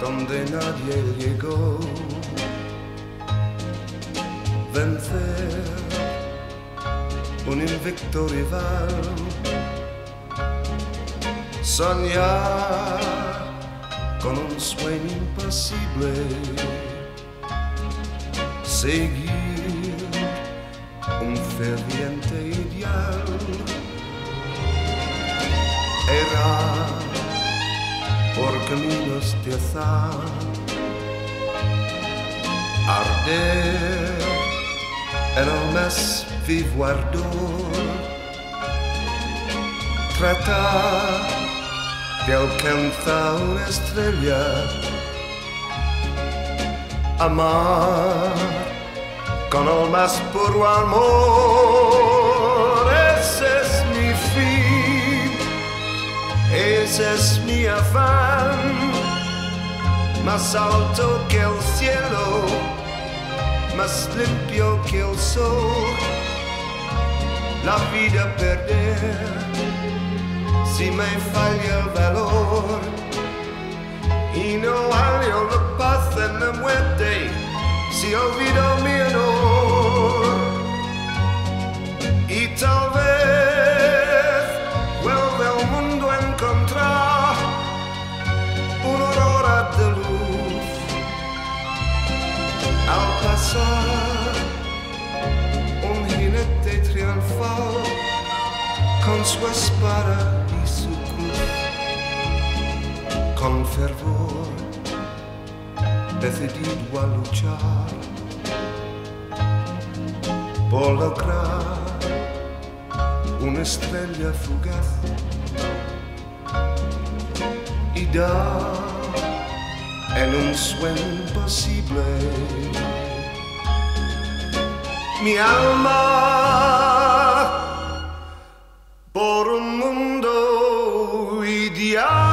donde nadie llegó. Vencer un invicto rival. Soñar con un sueño imposible. Seguir un ferviente ideal. Errar por caminos de azar. Arder en el más vivo ardor. Tratar de alcanzar una estrella. Amar con el más puro amor. Ese es mi afán, más alto que el cielo, más limpio que el sol. La vida perder si me falla el valor y no hallo la paz en la muerte si olvido pasar. Un jinete triunfal con su espada y su cruz. Con fervor decidido a luchar por lograr una estrella fugaz y dar en un sueño imposible mi alma por un mundo ideal.